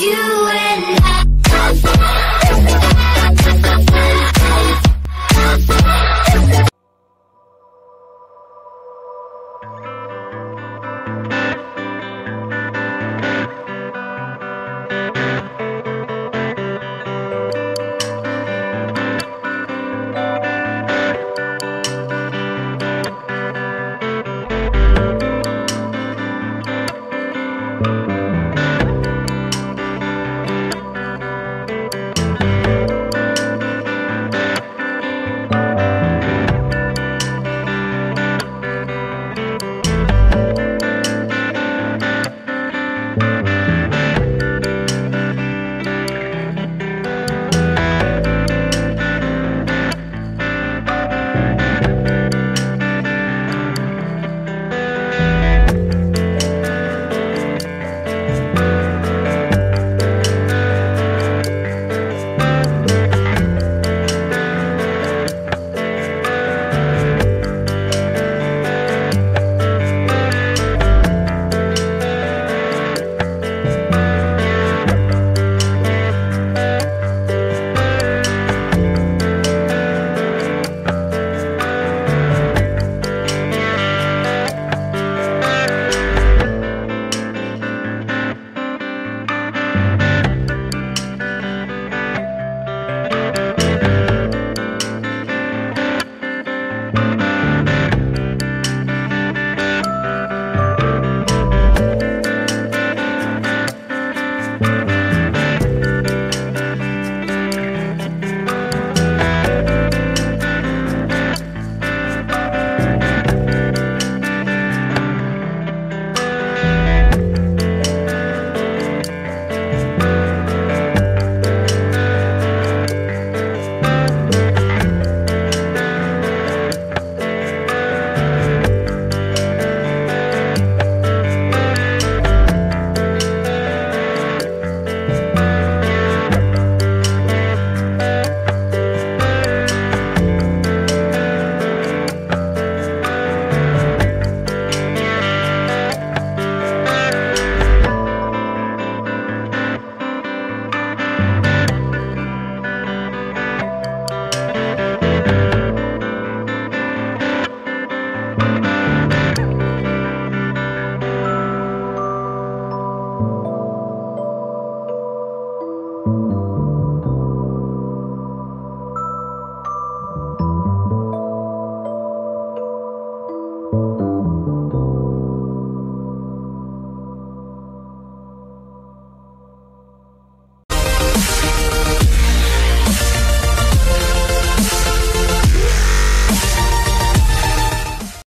you and I.